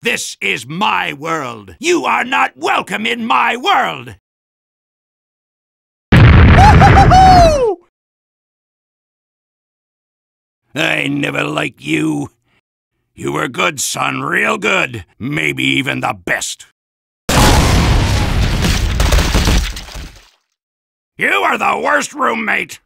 This is my world. You are not welcome in my world. I never liked you. You were good, son, real good. Maybe even the best. You are the worst roommate!